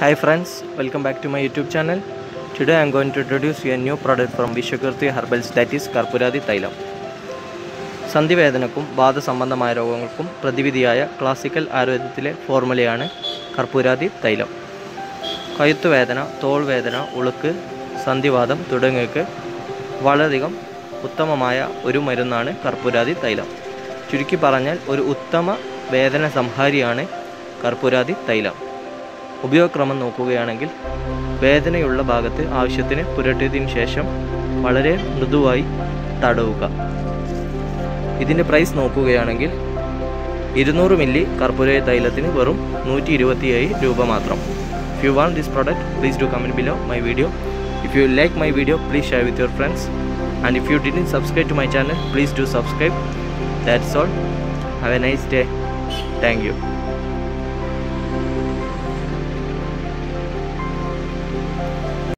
Hi friends, welcome back to my YouTube channel. Today I am going to introduce you a new product from Vishwakirti Herbals that is Karpuradi തൈലം സന്ധിവേദനക്കും ബാധസംബന്ധമായ രോഗങ്ങൾക്കും പ്രതിവിധിയായ classical ആയുർവേദത്തിലെ ഫോർമുലയാണ് Karpooradi തൈലം കഴുത്തുവേദന തോൾ വേദന ഉളുക്ക് സന്ധിവാദം തുടങ്ങിയവയ്ക്ക് വളരെയധികം ഉത്തമമായ ഒരു മരുന്നാണ് കർപ്പൂരാതി തൈലം ചുരുക്കി പറഞ്ഞാൽ ഒരു ഉത്തമ വേദന സംഹാരിയാണ് കർപ്പൂരാതി തൈലം ഉപയോഗക്രമം നോക്കുകയാണെങ്കിൽ വേദനയുള്ള ഭാഗത്ത് ആവശ്യത്തിന് പുരട്ടിയതിനു ശേഷം വളരെ മൃദുവായി തടവുക. ഇതിന്റെ പ്രൈസ് നോക്കുകയാണെങ്കിൽ ഇരുന്നൂറ് മില്ലി കർപ്പൂര തൈലത്തിന് വെറും നൂറ്റി ഇരുപത്തിയേഴ് രൂപ മാത്രം. If you want this product please do comment below my video if you like my video please share with your friends and if you didn't subscribe to my channel please do subscribe that's all have a nice day thank you